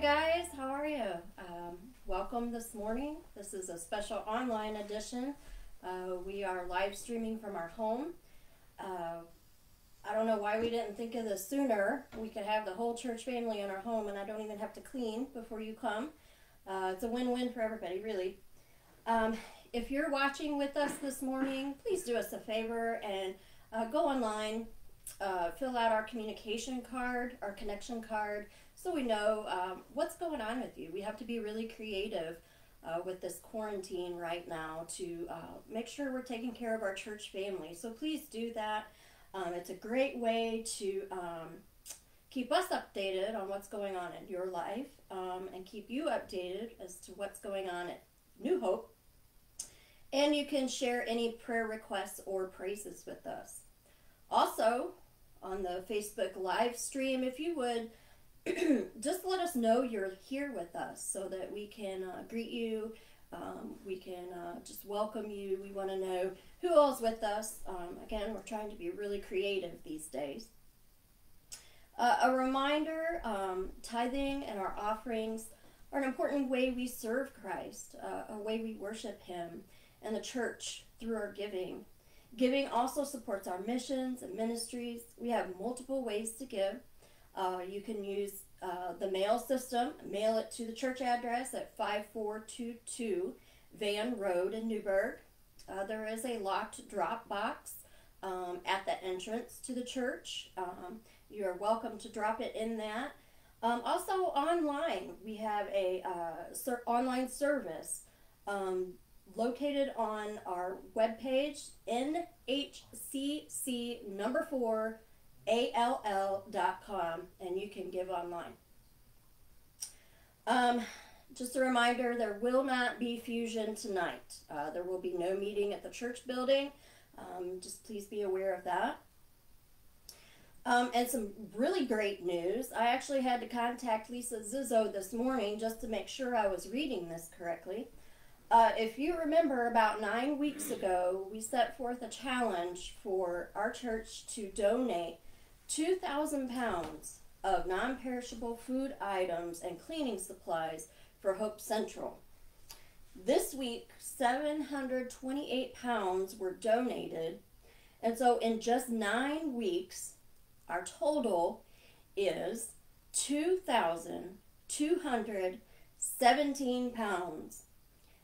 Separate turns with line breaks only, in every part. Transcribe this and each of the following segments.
guys, how are you? Um, welcome this morning. This is a special online edition. Uh, we are live streaming from our home. Uh, I don't know why we didn't think of this sooner. We could have the whole church family in our home, and I don't even have to clean before you come. Uh, it's a win win for everybody, really. Um, if you're watching with us this morning, please do us a favor and uh, go online, uh, fill out our communication card, our connection card so we know um, what's going on with you. We have to be really creative uh, with this quarantine right now to uh, make sure we're taking care of our church family. So please do that. Um, it's a great way to um, keep us updated on what's going on in your life um, and keep you updated as to what's going on at New Hope. And you can share any prayer requests or praises with us. Also, on the Facebook live stream, if you would just let us know you're here with us so that we can uh, greet you. Um, we can uh, just welcome you. We want to know who all's with us. Um, again, we're trying to be really creative these days. Uh, a reminder um, tithing and our offerings are an important way we serve Christ, uh, a way we worship Him and the church through our giving. Giving also supports our missions and ministries. We have multiple ways to give. Uh, you can use uh, the mail system, mail it to the church address at 5422 Van Road in Newburgh. Uh, there is a locked drop box um, at the entrance to the church. Um, you are welcome to drop it in that. Um, also, online, we have a uh, ser- online service um, located on our webpage, NHCC number four all.com, and you can give online. Um, just a reminder there will not be fusion tonight. Uh, there will be no meeting at the church building. Um, just please be aware of that. Um, and some really great news. I actually had to contact Lisa Zizzo this morning just to make sure I was reading this correctly. Uh, if you remember, about nine weeks ago, we set forth a challenge for our church to donate 2,000 pounds of non perishable food items and cleaning supplies for Hope Central. This week, 728 pounds were donated, and so in just nine weeks, our total is 2,217 pounds.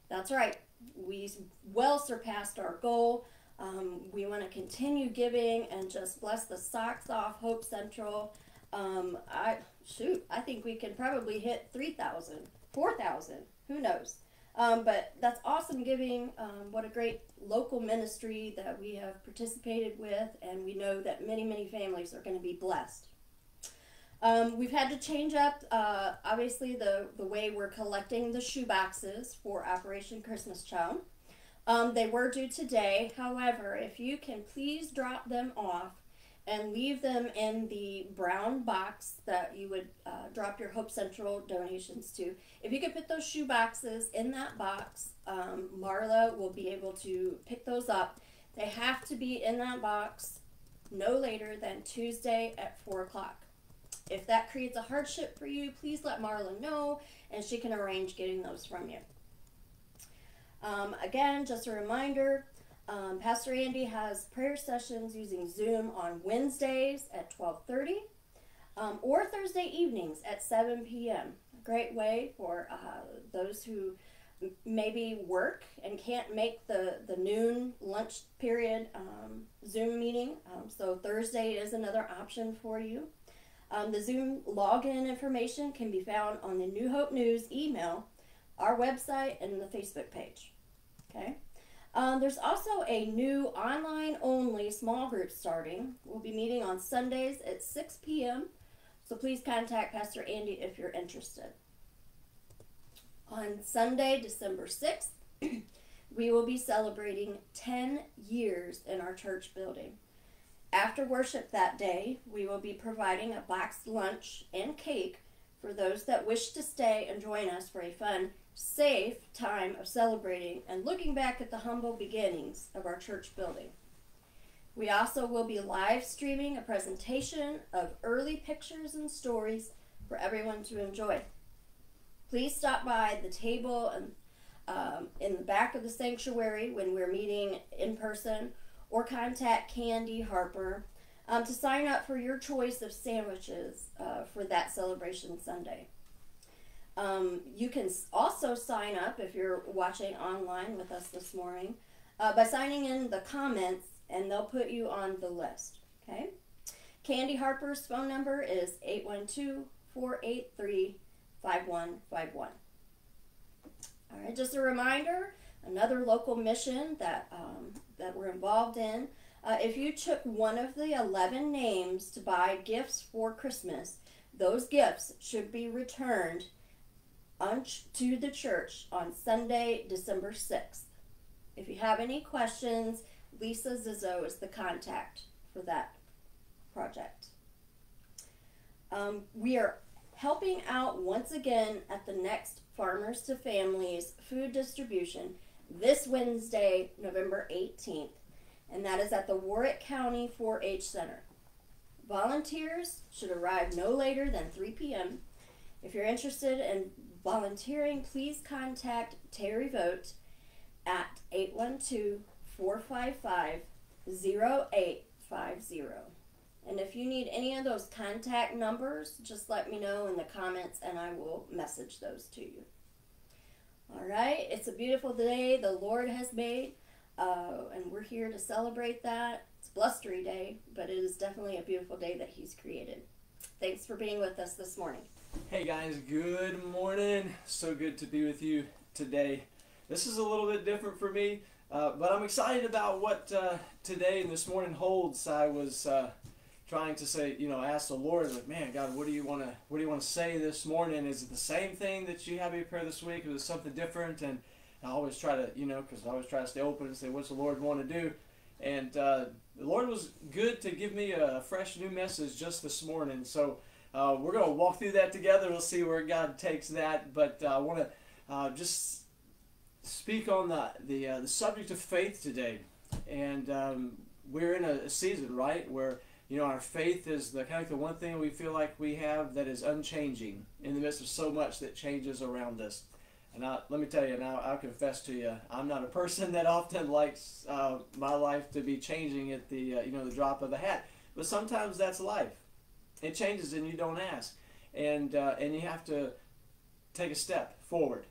That's right, we well surpassed our goal. Um, we want to continue giving and just bless the socks off Hope Central. Um, I shoot, I think we can probably hit 3,000, 4,000, who knows. Um, but that's awesome giving. Um, what a great local ministry that we have participated with, and we know that many, many families are going to be blessed. Um, we've had to change up, uh, obviously, the, the way we're collecting the shoe boxes for Operation Christmas Child. Um, they were due today. However, if you can please drop them off and leave them in the brown box that you would uh, drop your Hope Central donations to. If you could put those shoe boxes in that box, um, Marla will be able to pick those up. They have to be in that box no later than Tuesday at 4 o'clock. If that creates a hardship for you, please let Marla know and she can arrange getting those from you. Um, again, just a reminder, um, Pastor Andy has prayer sessions using Zoom on Wednesdays at 12:30 um, or Thursday evenings at 7 p.m. A great way for uh, those who maybe work and can't make the, the noon lunch period um, Zoom meeting. Um, so Thursday is another option for you. Um, the Zoom login information can be found on the New Hope News email, our website, and the Facebook page. Okay. Um, there's also a new online only small group starting. We'll be meeting on Sundays at 6 p.m. So please contact Pastor Andy if you're interested. On Sunday, December 6th, we will be celebrating 10 years in our church building. After worship that day, we will be providing a boxed lunch and cake for those that wish to stay and join us for a fun safe time of celebrating and looking back at the humble beginnings of our church building. We also will be live streaming a presentation of early pictures and stories for everyone to enjoy. please stop by the table and um, in the back of the sanctuary when we're meeting in person, or contact Candy Harper um, to sign up for your choice of sandwiches uh, for that celebration Sunday. Um, you can also sign up if you're watching online with us this morning uh, by signing in the comments, and they'll put you on the list. Okay? Candy Harper's phone number is 812 483 5151. All right, just a reminder another local mission that, um, that we're involved in. Uh, if you took one of the 11 names to buy gifts for Christmas, those gifts should be returned to the church on Sunday, December 6th. If you have any questions, Lisa Zizzo is the contact for that project. Um, we are helping out once again at the next Farmers to Families food distribution this Wednesday, November 18th, and that is at the Warrick County 4 H Center. Volunteers should arrive no later than 3 p.m. If you're interested in volunteering, please contact Terry Vote at 812 455 0850. And if you need any of those contact numbers, just let me know in the comments and I will message those to you. All right, it's a beautiful day the Lord has made, uh, and we're here to celebrate that. It's blustery day, but it is definitely a beautiful day that He's created. Thanks for being with us this morning.
Hey guys, good morning. So good to be with you today. This is a little bit different for me, uh, but I'm excited about what uh, today and this morning holds. I was uh, trying to say, you know, ask the Lord, like, man, God, what do you want to, what do you want to say this morning? Is it the same thing that you have me prayer this week? Or is it something different? And I always try to, you know, because I always try to stay open and say, what's the Lord want to do? And uh, the Lord was good to give me a fresh new message just this morning. So uh, we're going to walk through that together. We'll see where God takes that. But uh, I want to uh, just speak on the the, uh, the subject of faith today. And um, we're in a, a season, right, where you know, our faith is the kind of the one thing we feel like we have that is unchanging in the midst of so much that changes around us. And I, let me tell you, and I'll, I'll, confess to you, I'm not a person that often likes uh, my life to be changing at the uh, you know the drop of a hat. But sometimes that's life. It changes and you don't ask, and uh, and you have to take a step forward,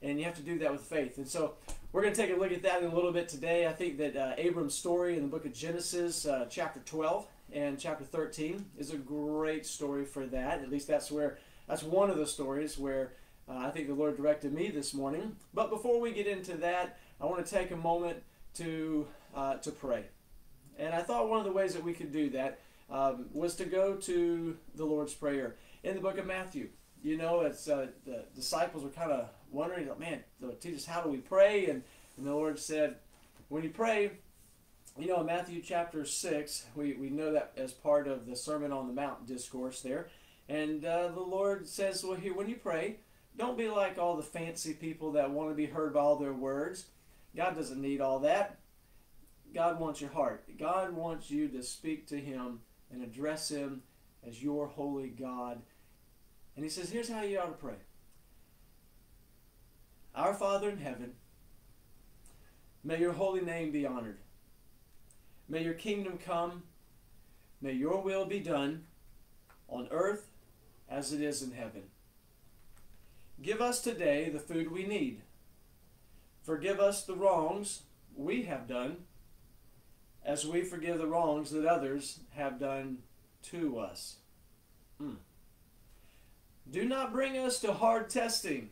and you have to do that with faith. And so we're going to take a look at that in a little bit today. I think that uh, Abram's story in the book of Genesis, uh, chapter 12 and chapter 13 is a great story for that. At least that's where that's one of the stories where uh, I think the Lord directed me this morning. But before we get into that, I want to take a moment to uh, to pray. And I thought one of the ways that we could do that um, was to go to the Lord's Prayer in the book of Matthew. You know, it's uh, the disciples were kind of wondering, man, teach us how do we pray? And, and the Lord said, when you pray, you know, in Matthew chapter 6, we, we know that as part of the Sermon on the Mount discourse there. And uh, the Lord says, well, here, when you pray, don't be like all the fancy people that want to be heard by all their words. God doesn't need all that. God wants your heart. God wants you to speak to Him and address Him as your holy God. And He says, here's how you ought to pray Our Father in heaven, may your holy name be honored. May your kingdom come. May your will be done on earth as it is in heaven. Give us today the food we need. Forgive us the wrongs we have done as we forgive the wrongs that others have done to us. Mm. Do not bring us to hard testing,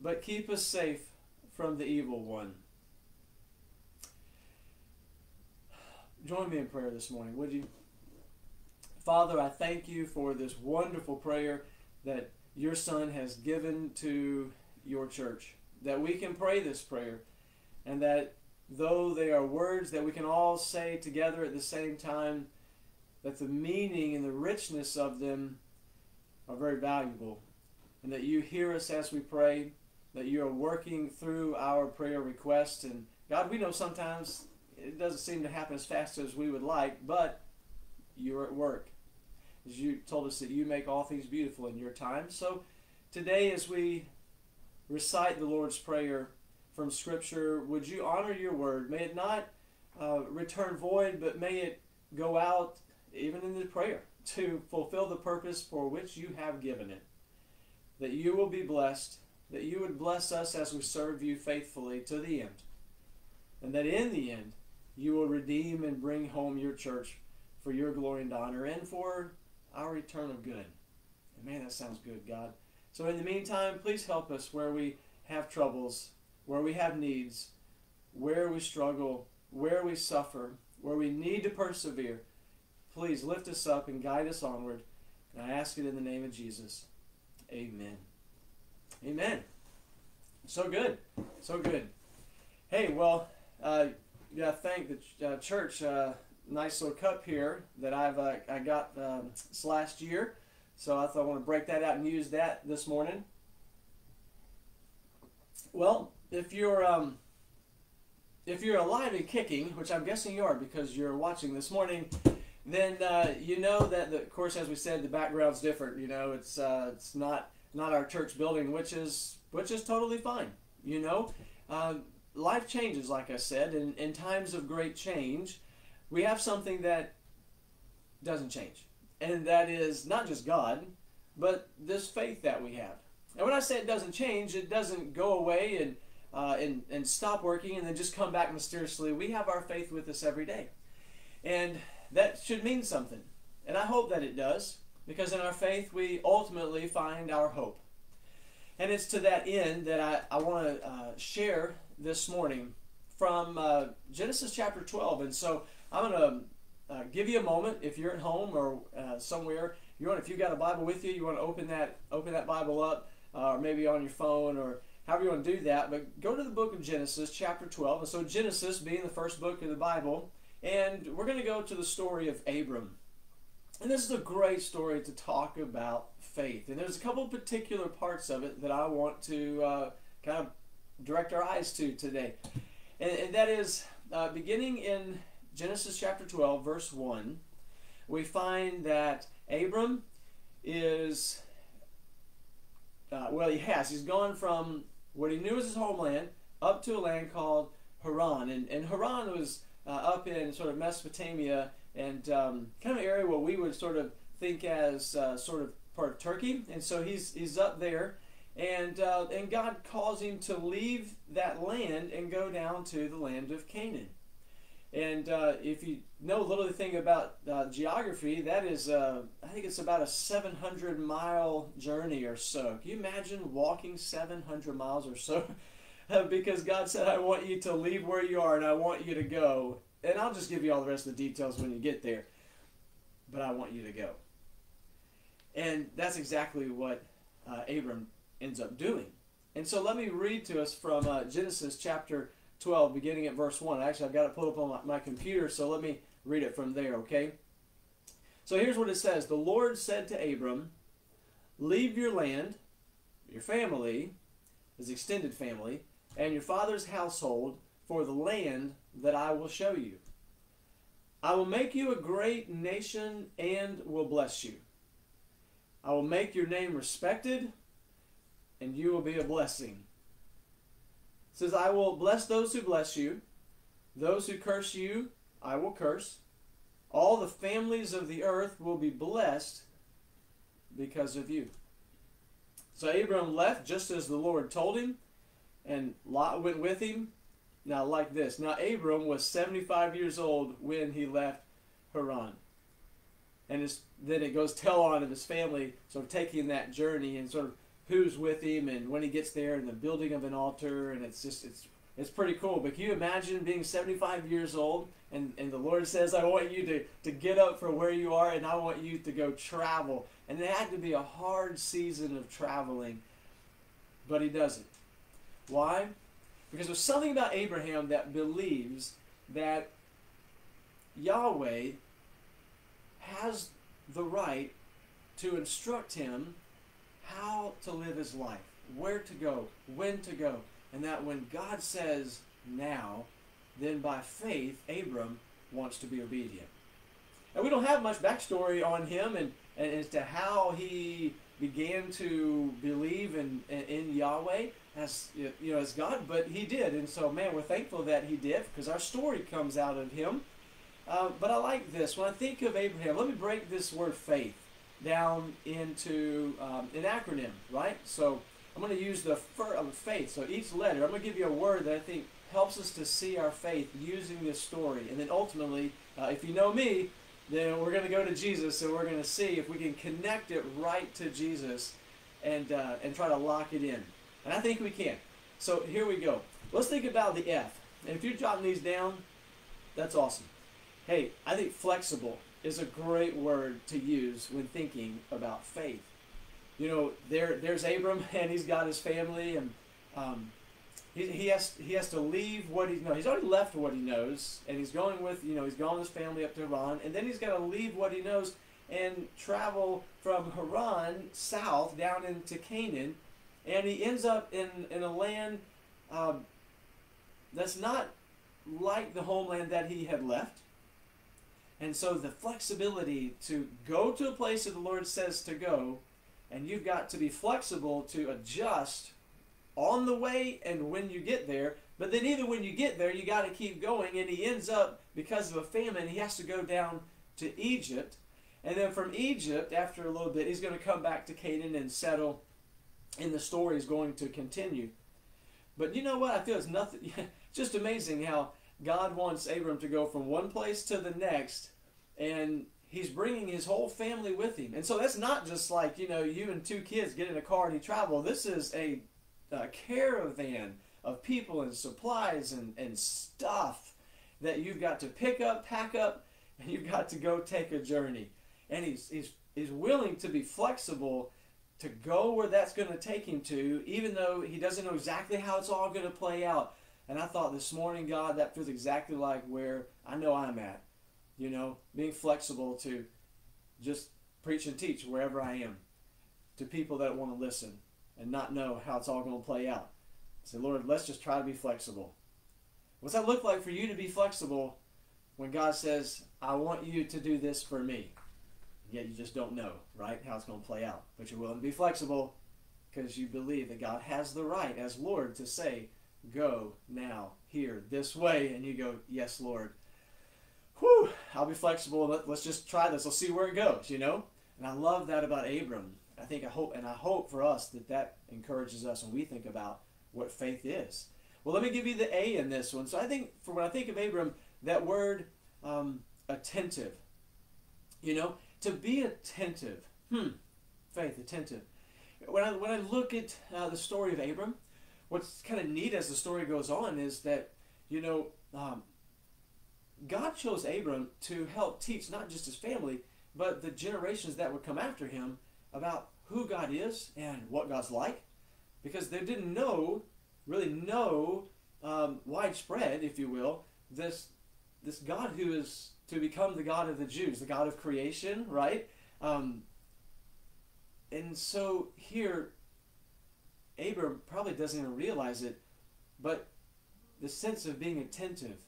but keep us safe from the evil one. Join me in prayer this morning, would you? Father, I thank you for this wonderful prayer that your Son has given to your church. That we can pray this prayer, and that though they are words that we can all say together at the same time, that the meaning and the richness of them are very valuable. And that you hear us as we pray, that you are working through our prayer requests. And God, we know sometimes it doesn't seem to happen as fast as we would like, but you're at work. As you told us that you make all things beautiful in your time. So today as we recite the Lord's Prayer from Scripture, would you honor your word? May it not uh, return void, but may it go out even in the prayer to fulfill the purpose for which you have given it. That you will be blessed, that you would bless us as we serve you faithfully to the end, and that in the end you will redeem and bring home your church for your glory and honor and for our eternal good. And man, that sounds good, God. So in the meantime, please help us where we have troubles, where we have needs, where we struggle, where we suffer, where we need to persevere. Please lift us up and guide us onward. And I ask it in the name of Jesus. Amen. Amen. So good. So good. Hey, well, uh, thank the uh, church. Uh, nice little cup here that I've uh, I got um, this last year. So I thought I want to break that out and use that this morning. Well, if you're um, if you're alive and kicking, which I'm guessing you are because you're watching this morning, then uh, you know that the, of course, as we said, the background's different. You know, it's uh, it's not not our church building, which is which is totally fine. You know, uh, life changes, like I said, and in times of great change, we have something that doesn't change and that is not just God, but this faith that we have. And when I say it doesn't change, it doesn't go away and uh, and and stop working and then just come back mysteriously. We have our faith with us every day, and that should mean something. And I hope that it does, because in our faith we ultimately find our hope. And it's to that end that I, I want to uh, share this morning from uh, Genesis chapter 12. And so I'm going to uh, give you a moment if you're at home or uh, somewhere. You want if you got a Bible with you, you want to open that open that Bible up, uh, or maybe on your phone or however you want to do that. But go to the book of Genesis, chapter 12. And so Genesis being the first book of the Bible, and we're going to go to the story of Abram. And this is a great story to talk about faith. And there's a couple particular parts of it that I want to uh, kind of direct our eyes to today. And, and that is uh, beginning in Genesis chapter 12, verse 1, we find that Abram is, uh, well, he has. He's gone from what he knew as his homeland up to a land called Haran. And, and Haran was uh, up in sort of Mesopotamia and um, kind of area where we would sort of think as uh, sort of part of Turkey. And so he's, he's up there. And, uh, and God calls him to leave that land and go down to the land of Canaan. And uh, if you know a little thing about uh, geography, that is, uh, I think it's about a 700 mile journey or so. Can you imagine walking 700 miles or so? because God said, I want you to leave where you are and I want you to go. And I'll just give you all the rest of the details when you get there. But I want you to go. And that's exactly what uh, Abram ends up doing. And so let me read to us from uh, Genesis chapter 12, beginning at verse 1. Actually, I've got it pulled up on my, my computer, so let me read it from there, okay? So here's what it says The Lord said to Abram, Leave your land, your family, his extended family, and your father's household for the land that I will show you. I will make you a great nation and will bless you. I will make your name respected, and you will be a blessing says, I will bless those who bless you. Those who curse you, I will curse. All the families of the earth will be blessed because of you. So Abram left just as the Lord told him, and Lot went with him. Now, like this. Now, Abram was 75 years old when he left Haran. And then it goes tell on of his family sort of taking that journey and sort of who's with him and when he gets there and the building of an altar and it's just it's it's pretty cool. But can you imagine being 75 years old and, and the Lord says, I want you to, to get up from where you are and I want you to go travel. And it had to be a hard season of traveling, but he doesn't. Why? Because there's something about Abraham that believes that Yahweh has the right to instruct him how to live his life, where to go, when to go, and that when God says now, then by faith, Abram wants to be obedient. And we don't have much backstory on him and, and as to how he began to believe in, in, Yahweh as you know as God, but he did, and so man, we're thankful that he did because our story comes out of him. Uh, but I like this. When I think of Abraham, let me break this word faith down into um, an acronym, right? So I'm going to use the fir- of faith. So each letter, I'm going to give you a word that I think helps us to see our faith using this story, and then ultimately, uh, if you know me, then we're going to go to Jesus and we're going to see if we can connect it right to Jesus and, uh, and try to lock it in. And I think we can. So here we go. Let's think about the F. And if you're jotting these down, that's awesome. Hey, I think flexible is a great word to use when thinking about faith. You know, there there's Abram and he's got his family and um, he, he has he has to leave what he knows. He's already left what he knows, and he's going with you know he's going with his family up to Haran, and then he's got to leave what he knows and travel from Haran south down into Canaan, and he ends up in in a land um, that's not like the homeland that he had left. And so the flexibility to go to a place that the Lord says to go, and you've got to be flexible to adjust on the way and when you get there. But then even when you get there, you got to keep going. And he ends up, because of a famine, he has to go down to Egypt. And then from Egypt, after a little bit, he's going to come back to Canaan and settle. And the story is going to continue. But you know what? I feel it's nothing. Just amazing how God wants Abram to go from one place to the next, and he's bringing his whole family with him. And so that's not just like you know you and two kids get in a car and you travel. This is a a caravan of people and supplies and, and stuff that you've got to pick up, pack up, and you've got to go take a journey. And he's, he's, he's willing to be flexible to go where that's going to take him to, even though he doesn't know exactly how it's all going to play out. And I thought this morning, God, that feels exactly like where I know I'm at. You know, being flexible to just preach and teach wherever I am to people that want to listen and not know how it's all going to play out. Say, Lord, let's just try to be flexible. What's that look like for you to be flexible when God says, I want you to do this for me? Yet you just don't know, right, how it's going to play out. But you're willing to be flexible because you believe that God has the right as Lord to say, Go now, here, this way. And you go, Yes, Lord. Whew, I'll be flexible. Let's just try this. Let's see where it goes, you know? And I love that about Abram. I think I hope and I hope for us that that encourages us when we think about what faith is. Well, let me give you the A in this one. So I think for when I think of Abram, that word um, attentive. You know, to be attentive. Hmm. Faith, attentive. When I when I look at uh, the story of Abram, what's kind of neat as the story goes on is that you know um, God chose Abram to help teach not just his family, but the generations that would come after him about who God is and what God's like because they didn't know, really know, um, widespread, if you will, this this God who is to become the God of the Jews, the God of creation, right? Um, and so here, Abram probably doesn't even realize it, but the sense of being attentive,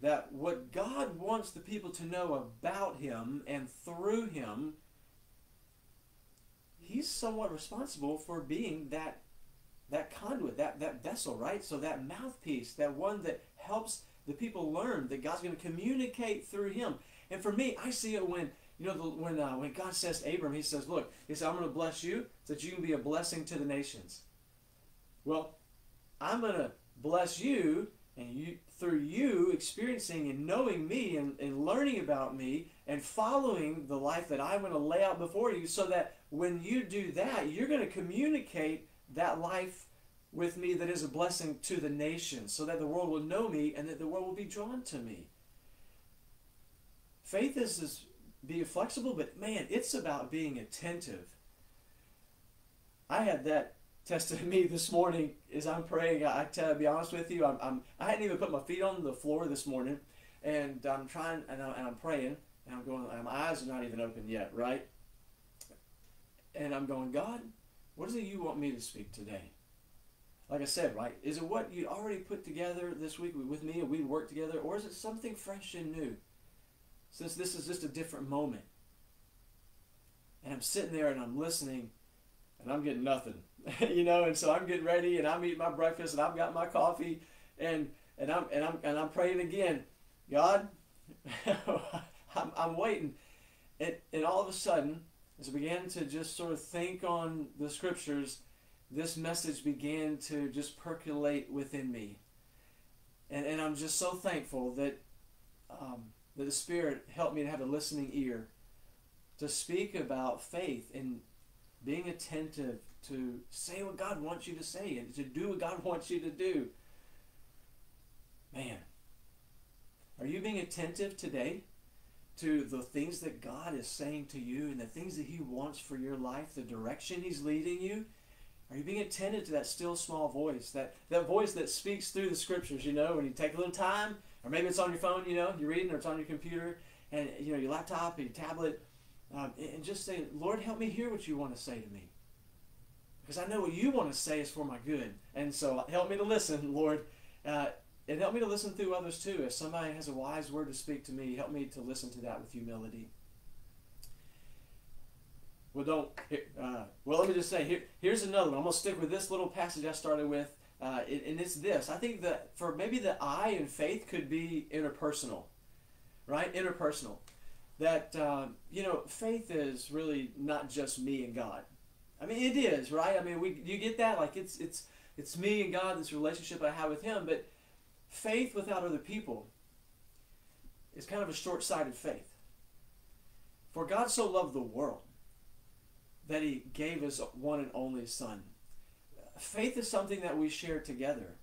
that what God wants the people to know about Him and through Him he's somewhat responsible for being that that conduit, that, that vessel, right? So that mouthpiece, that one that helps the people learn that God's going to communicate through him. And for me, I see it when you know the, when uh, when God says to Abram, He says, "Look, He says, I'm going to bless you so that you can be a blessing to the nations." Well, I'm going to bless you, and you through you experiencing and knowing me and, and learning about me and following the life that I'm going to lay out before you, so that when you do that, you're going to communicate that life with me that is a blessing to the nations, so that the world will know me and that the world will be drawn to me. Faith is, is being flexible, but man, it's about being attentive. I had that tested me this morning as I'm praying. I, I to be honest with you, I'm, I'm I hadn't even put my feet on the floor this morning, and I'm trying and, I, and I'm praying and I'm going. My eyes are not even open yet, right? and I'm going, God, what is it you want me to speak today? Like I said, right? Is it what you already put together this week with me and we work together, or is it something fresh and new? Since this is just a different moment. And I'm sitting there and I'm listening, and I'm getting nothing, you know. And so I'm getting ready, and I'm eating my breakfast, and I've got my coffee, and and I'm and I'm and I'm praying again, God, I'm, I'm waiting, and and all of a sudden, as I began to just sort of think on the scriptures, this message began to just percolate within me, and and I'm just so thankful that. Um, that the Spirit helped me to have a listening ear to speak about faith and being attentive to say what God wants you to say and to do what God wants you to do. Man, are you being attentive today to the things that God is saying to you and the things that He wants for your life, the direction He's leading you? Are you being attentive to that still small voice, that, that voice that speaks through the scriptures, you know, when you take a little time, or maybe it's on your phone, you know, you're reading, or it's on your computer, and, you know, your laptop, or your tablet, um, and just say, Lord, help me hear what you want to say to me. Because I know what you want to say is for my good. And so help me to listen, Lord. Uh, and help me to listen through others too. If somebody has a wise word to speak to me, help me to listen to that with humility. Well, don't. Uh, well, let me just say here. Here's another one. I'm gonna stick with this little passage I started with, uh, and it's this. I think that for maybe the I in faith could be interpersonal, right? Interpersonal that um, you know faith is really not just me and God. I mean, it is right. I mean, we you get that like it's it's it's me and God, this relationship I have with Him. But faith without other people is kind of a short-sighted faith. For God so loved the world that He gave His one and only Son. Faith is something that we share together.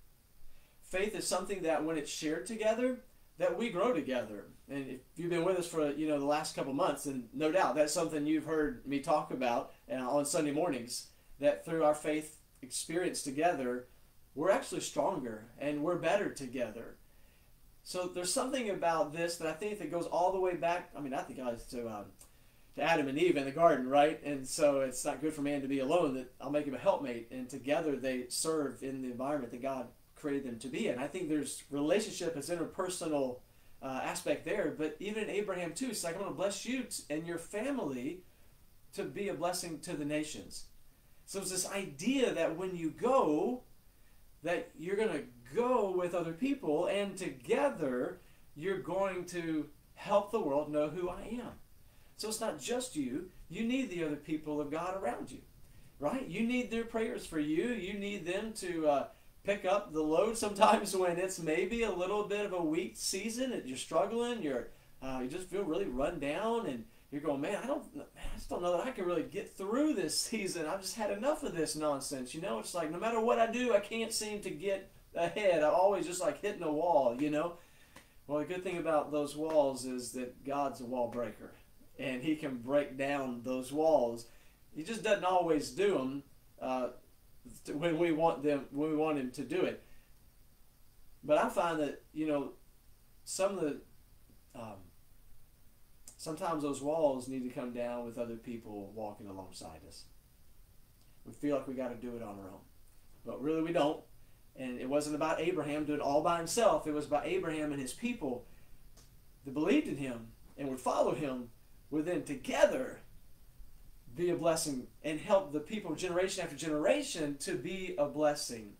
Faith is something that when it's shared together, that we grow together. And if you've been with us for you know the last couple months, and no doubt that's something you've heard me talk about on Sunday mornings. That through our faith experience together, we're actually stronger and we're better together. So there's something about this that I think that goes all the way back. I mean, I think I was to um, to Adam and Eve in the garden, right? And so it's not good for man to be alone. That I'll make him a helpmate, and together they serve in the environment that God created them to be in. I think there's relationship as interpersonal uh, aspect there, but even in Abraham too, it's like I'm going to bless you and your family to be a blessing to the nations. So it's this idea that when you go, that you're going to go with other people, and together you're going to help the world know who I am. So it's not just you. You need the other people of God around you, right? You need their prayers for you. You need them to uh, pick up the load sometimes when it's maybe a little bit of a weak season and you're struggling, you're uh, you just feel really run down and you're going, man, I don't, man, I just don't know that I can really get through this season. I've just had enough of this nonsense. You know, it's like no matter what I do, I can't seem to get ahead. I'm always just like hitting a wall. You know. Well, the good thing about those walls is that God's a wall breaker, and He can break down those walls. He just doesn't always do them. Uh, when we want them when we want him to do it. But I find that you know some of the um, sometimes those walls need to come down with other people walking alongside us. We feel like we got to do it on our own, but really we don't. And it wasn't about Abraham doing it all by himself. It was about Abraham and his people that believed in him and would follow him. Would then together be a blessing and help the people generation after generation to be a blessing.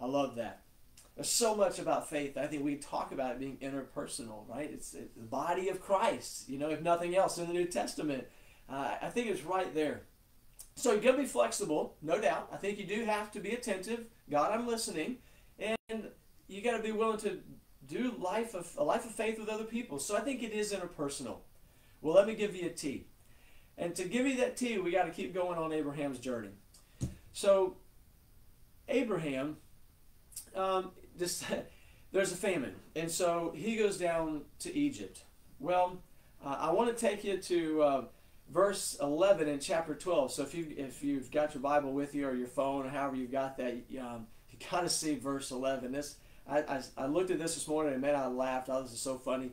I love that. There's so much about faith. I think we talk about it being interpersonal, right? It's, it's the body of Christ, you know, if nothing else in the New Testament. Uh, I think it's right there. So you're going to be flexible, no doubt. I think you do have to be attentive. God, I'm listening. And you got to be willing to do life of, a life of faith with other people. So I think it is interpersonal. Well, let me give you a T. And to give you that T, we got to keep going on Abraham's journey. So, Abraham, um, this, there's a famine, and so he goes down to Egypt. Well, uh, I want to take you to uh, verse 11 in chapter 12. So if you if you've got your Bible with you or your phone or however you've got that, um, you got to see verse 11. This I, I, I, looked at this this morning and man, I laughed. Oh, this is so funny.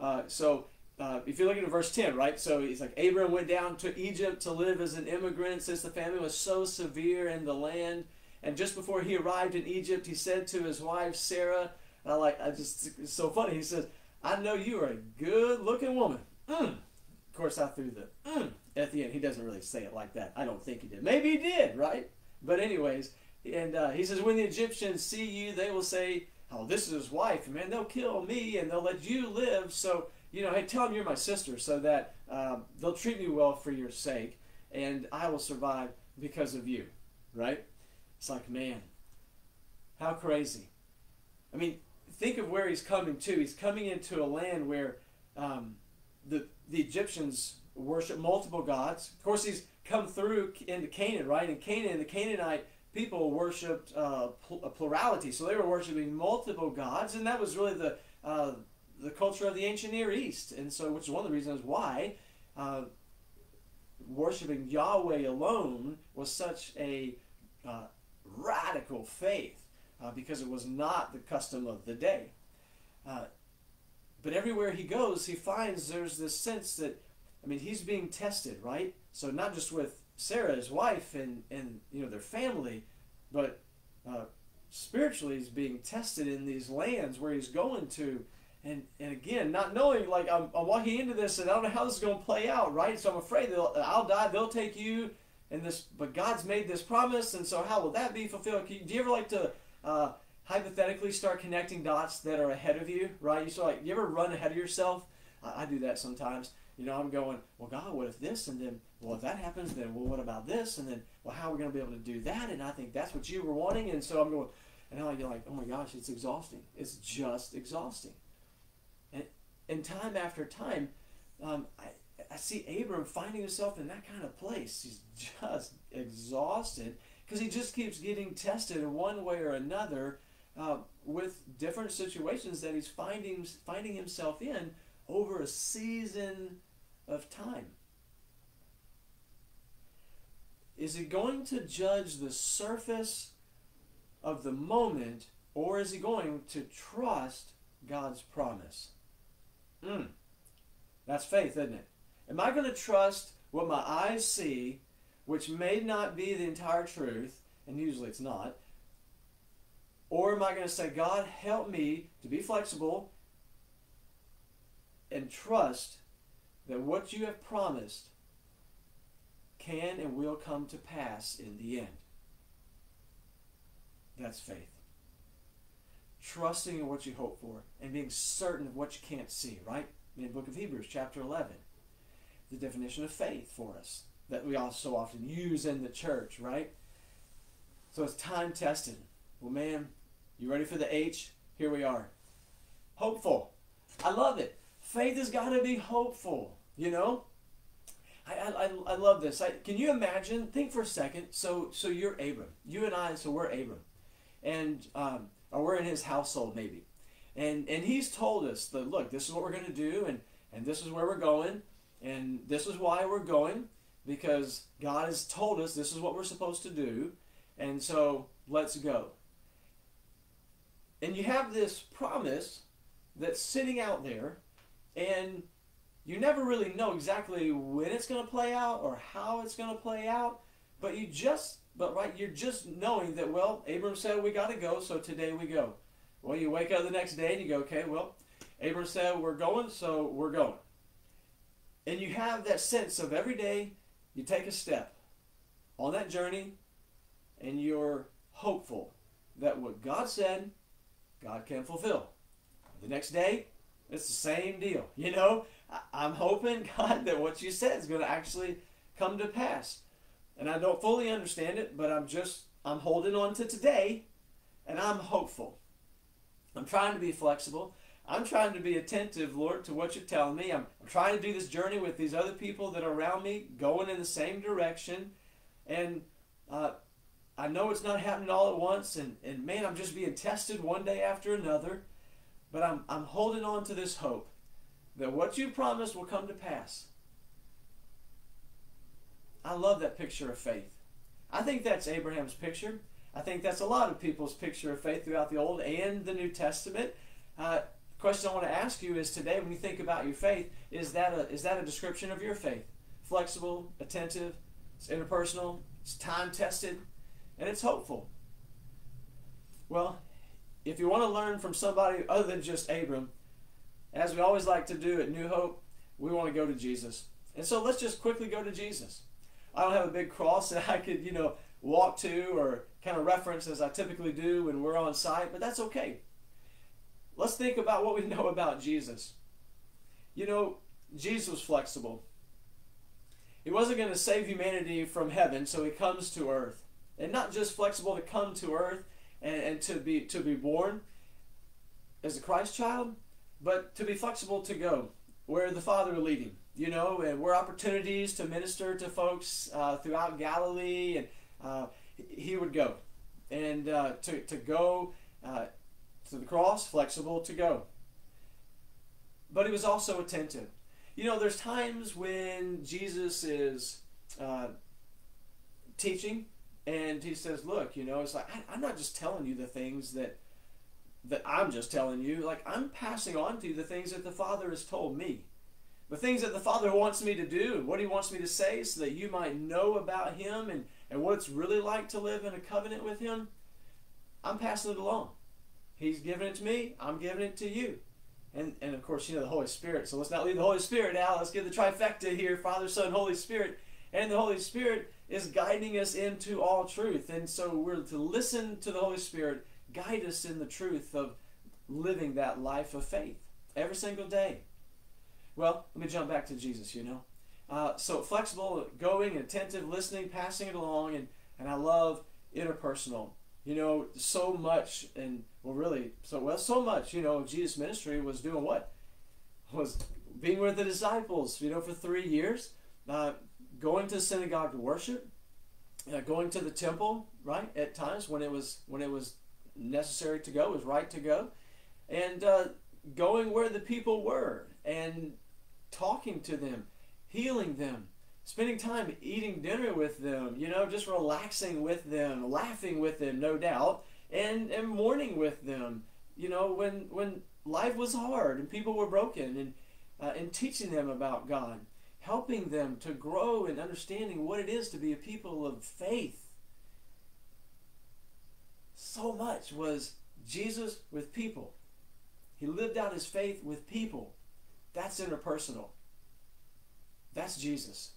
Uh, so uh, if you're looking at verse 10, right? So he's like, Abram went down to Egypt to live as an immigrant since the famine was so severe in the land. And just before he arrived in Egypt, he said to his wife Sarah, I like, I just, it's so funny. He says, I know you are a good looking woman. Mm, course, I threw the mm at the end. He doesn't really say it like that. I don't think he did. Maybe he did, right? But anyways, and uh, he says, when the Egyptians see you, they will say, "Oh, this is his wife. Man, they'll kill me and they'll let you live." So you know, hey, tell them you're my sister, so that um, they'll treat me well for your sake, and I will survive because of you, right? It's like, man, how crazy. I mean, think of where he's coming to. He's coming into a land where um, the the Egyptians worship multiple gods. Of course, he's come through into Canaan, right? In Canaan, the Canaanite people worshipped uh, a plurality, so they were worshiping multiple gods, and that was really the uh, the culture of the ancient Near East, and so which is one of the reasons why uh, worshiping Yahweh alone was such a uh, radical faith, uh, because it was not the custom of the day. Uh, but everywhere he goes, he finds there's this sense that, I mean, he's being tested, right? So not just with Sarah, his wife, and and you know their family, but uh, spiritually he's being tested in these lands where he's going to and and again, not knowing, like I'm, I'm walking into this, and I don't know how this is going to play out, right? So I'm afraid they'll, I'll die, they'll take you, and this. But God's made this promise, and so how will that be fulfilled? do you ever like to uh, hypothetically start connecting dots that are ahead of you, right? You of like, you ever run ahead of yourself? I, I do that sometimes. You know, I'm going, well, God, what if this? And then, well, if that happens, then, well, what about this? And then, well, how are we going to be able to do that? And I think that's what you were wanting. And so I'm going, and now you're like, oh my gosh, it's exhausting. It's just exhausting. And time after time, um, I, I see Abram finding himself in that kind of place. He's just exhausted because he just keeps getting tested in one way or another uh, with different situations that he's finding finding himself in over a season of time. Is he going to judge the surface of the moment, or is he going to trust God's promise? Mm. That's faith, isn't it? Am I going to trust what my eyes see, which may not be the entire truth, and usually it's not? Or am I going to say, God, help me to be flexible and trust that what you have promised can and will come to pass in the end? That's faith trusting in what you hope for and being certain of what you can't see, right? In the book of Hebrews, chapter 11, the definition of faith for us that we all so often use in the church, right? So it's time tested. Well, man, you ready for the H? Here we are. Hopeful. I love it. Faith has got to be hopeful, you know? I, I, I love this. I, can you imagine? Think for a second. So so you're Abram. You and I, so we're Abram. And um, or we're in his household maybe. And and he's told us that look, this is what we're going to do and and this is where we're going and this is why we're going because God has told us this is what we're supposed to do. And so let's go. And you have this promise that's sitting out there and you never really know exactly when it's going to play out or how it's going to play out, but you just but right, you're just knowing that, well, Abram said we got to go, so today we go. Well, you wake up the next day and you go, okay, well, Abram said we're going, so we're going. And you have that sense of every day you take a step on that journey and you're hopeful that what God said, God can fulfill. The next day, it's the same deal. You know, I'm hoping, God, that what you said is going to actually come to pass. And I don't fully understand it, but I'm just, I'm holding on to today and I'm hopeful. I'm trying to be flexible. I'm trying to be attentive, Lord, to what you're telling me. I'm, I'm trying to do this journey with these other people that are around me, going in the same direction. And uh, I know it's not happening all at once. And, and man, I'm just being tested one day after another. But I'm, I'm holding on to this hope that what you promised will come to pass. I love that picture of faith. I think that's Abraham's picture. I think that's a lot of people's picture of faith throughout the Old and the New Testament. Uh, question I want to ask you is today, when you think about your faith, is that a, is that a description of your faith? Flexible, attentive, it's interpersonal, it's time tested, and it's hopeful. Well, if you want to learn from somebody other than just Abram, as we always like to do at New Hope, we want to go to Jesus. And so let's just quickly go to Jesus. I don't have a big cross that I could, you know, walk to or kind of reference as I typically do when we're on site, but that's okay. Let's think about what we know about Jesus. You know, Jesus was flexible. He wasn't going to save humanity from heaven, so he comes to earth. And not just flexible to come to earth and, and to be to be born as a Christ child, but to be flexible to go where the Father lead him. You know, and were opportunities to minister to folks uh, throughout Galilee, and uh, he would go, and uh, to to go uh, to the cross, flexible to go. But he was also attentive. You know, there's times when Jesus is uh, teaching, and he says, "Look, you know, it's like I, I'm not just telling you the things that." that I'm just telling you. Like, I'm passing on to you the things that the Father has told me. The things that the Father wants me to do what He wants me to say so that you might know about Him and, and what it's really like to live in a covenant with Him. I'm passing it along. He's giving it to me, I'm giving it to you. And, and of course, you know, the Holy Spirit. So let's not leave the Holy Spirit out. Let's get the trifecta here Father, Son, Holy Spirit. And the Holy Spirit is guiding us into all truth. And so we're to listen to the Holy Spirit guide us in the truth of living that life of faith every single day. Well, let me jump back to Jesus, you know. Uh, so flexible, going, attentive, listening, passing it along, and, and I love interpersonal. You know, so much, and well, really, so well, so much. You know, Jesus' ministry was doing what? Was being with the disciples. You know, for three years, uh, going to synagogue to worship, uh, going to the temple, right? At times when it was when it was necessary to go, was right to go, and uh, going where the people were and talking to them, healing them, spending time eating dinner with them, you know, just relaxing with them, laughing with them, no doubt, and, and mourning with them, you know, when, when life was hard and people were broken, and, uh, and teaching them about God, helping them to grow in understanding what it is to be a people of faith so much was Jesus with people. He lived out his faith with people. That's interpersonal. That's Jesus.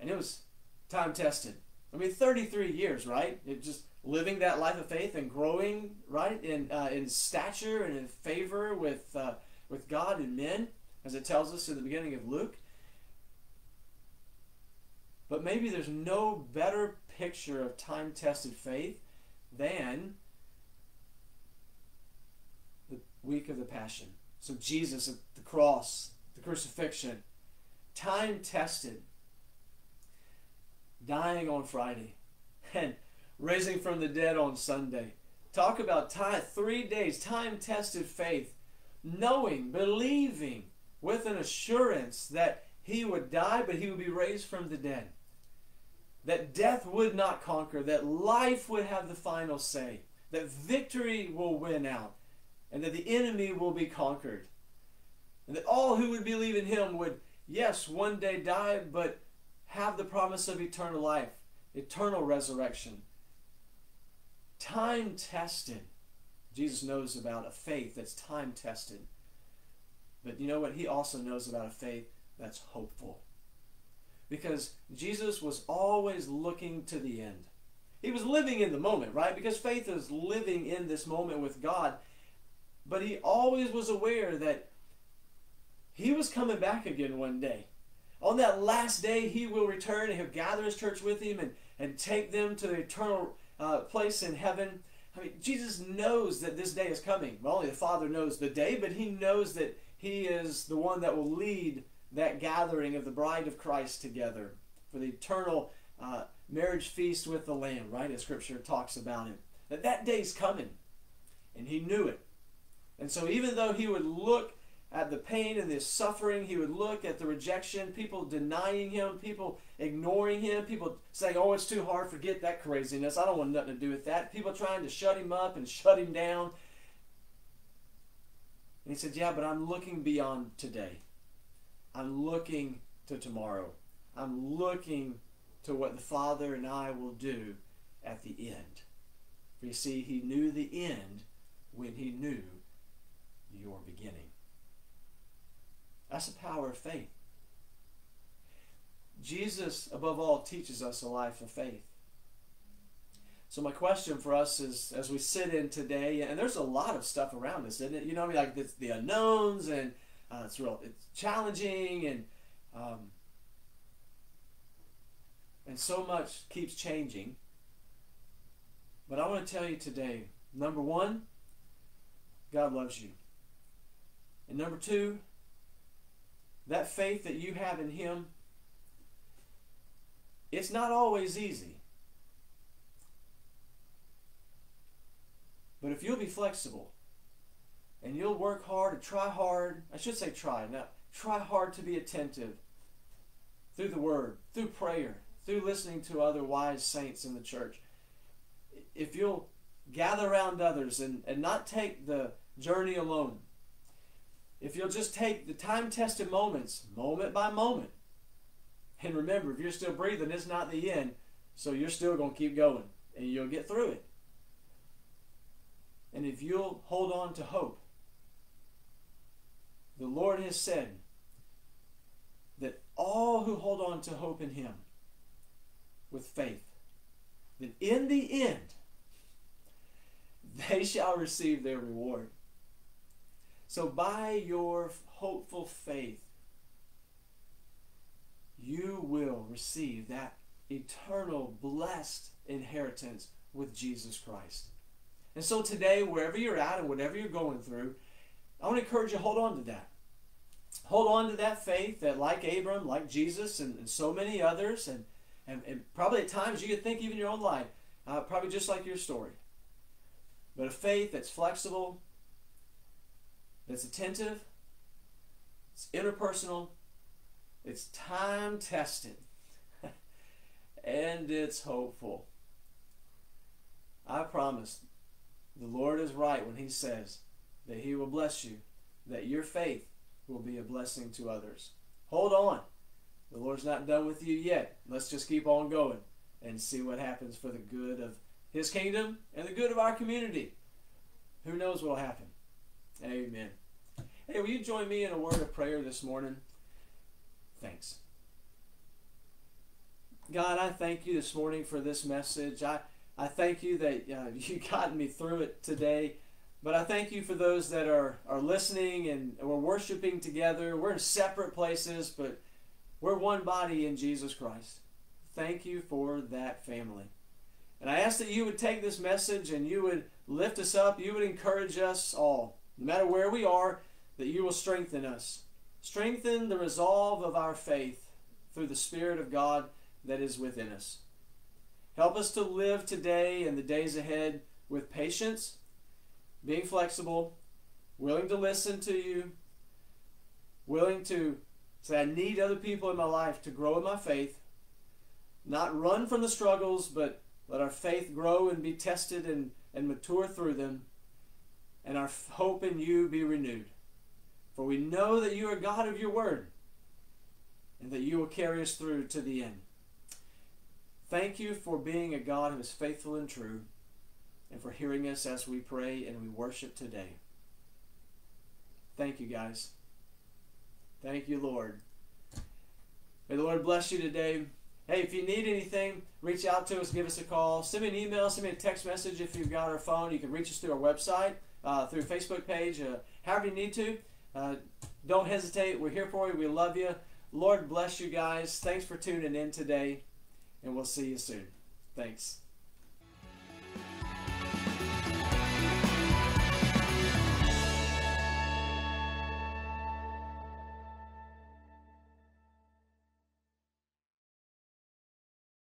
And it was time tested. I mean, 33 years, right? It just living that life of faith and growing, right, in uh, in stature and in favor with uh, with God and men, as it tells us in the beginning of Luke. But maybe there's no better picture of time tested faith than the week of the Passion. So Jesus at the cross, the crucifixion, time tested, dying on Friday, and raising from the dead on Sunday. Talk about time, three days, time tested faith, knowing, believing with an assurance that he would die, but he would be raised from the dead that death would not conquer, that life would have the final say, that victory will win out, and that the enemy will be conquered. And that all who would believe in him would, yes, one day die, but have the promise of eternal life, eternal resurrection. Time tested. Jesus knows about a faith that's time tested. But you know what? He also knows about a faith that's hopeful because Jesus was always looking to the end. He was living in the moment, right? Because faith is living in this moment with God. But he always was aware that he was coming back again one day. On that last day, he will return and he'll gather his church with him and, and take them to the eternal uh, place in heaven. I mean, Jesus knows that this day is coming. Well, only the Father knows the day, but he knows that he is the one that will lead that gathering of the bride of Christ together for the eternal uh, marriage feast with the Lamb, right? As Scripture talks about it. That that day's coming. And he knew it. And so even though he would look at the pain and the suffering, he would look at the rejection, people denying him, people ignoring him, people saying, oh, it's too hard, forget that craziness, I don't want nothing to do with that. People trying to shut him up and shut him down. And he said, yeah, but I'm looking beyond today. I'm looking to tomorrow. I'm looking to what the Father and I will do at the end. You see, He knew the end when He knew your beginning. That's the power of faith. Jesus, above all, teaches us a life of faith. So my question for us is, as we sit in today, and there's a lot of stuff around us, isn't it? You know, I mean, like the, unknowns, and uh, it's real, it's challenging, and um, and so much keeps changing. But I want to tell you today, number one, God loves you, and number two, that faith that you have in Him, it's not always easy. But if you'll be flexible and you'll work hard and try hard, I should say try, now try hard to be attentive through the word, through prayer, through listening to other wise saints in the church. If you'll gather around others and, and not take the journey alone, if you'll just take the time tested moments, moment by moment, and remember, if you're still breathing, it's not the end, so you're still going to keep going and you'll get through it. And if you'll hold on to hope, the Lord has said that all who hold on to hope in Him with faith, that in the end, they shall receive their reward. So, by your hopeful faith, you will receive that eternal, blessed inheritance with Jesus Christ. And so today, wherever you're at and whatever you're going through, I want to encourage you hold on to that. Hold on to that faith that, like Abram, like Jesus, and, and so many others, and, and, and, probably at times you could think even your own life, uh, probably just like your story. But a faith that's flexible, that's attentive, it's interpersonal, it's time tested, and it's hopeful. I promise the Lord is right when He says that He will bless you, that your faith will be a blessing to others. Hold on. The Lord's not done with you yet. Let's just keep on going and see what happens for the good of His kingdom and the good of our community. Who knows what will happen? Amen. Hey, will you join me in a word of prayer this morning? Thanks. God, I thank you this morning for this message. I I thank you that uh, you got me through it today. But I thank you for those that are, are listening and we're worshiping together. We're in separate places, but we're one body in Jesus Christ. Thank you for that family. And I ask that you would take this message and you would lift us up. You would encourage us all, no matter where we are, that you will strengthen us. Strengthen the resolve of our faith through the Spirit of God that is within us. Help us to live today and the days ahead with patience, being flexible, willing to listen to you, willing to say, I need other people in my life to grow in my faith, not run from the struggles, but let our faith grow and be tested and, and mature through them, and our hope in you be renewed. For we know that you are God of your word, and that you will carry us through to the end. Thank you for being a God who is faithful and true, and for hearing us as we pray and we worship today. Thank you, guys. Thank you, Lord. May the Lord bless you today. Hey, if you need anything, reach out to us, give us a call, send me an email, send me a text message if you've got our phone. You can reach us through our website, uh, through Facebook page, uh, however you need to. Uh, don't hesitate. We're here for you. We love you. Lord bless you guys. Thanks for tuning in today and we'll see you soon. Thanks.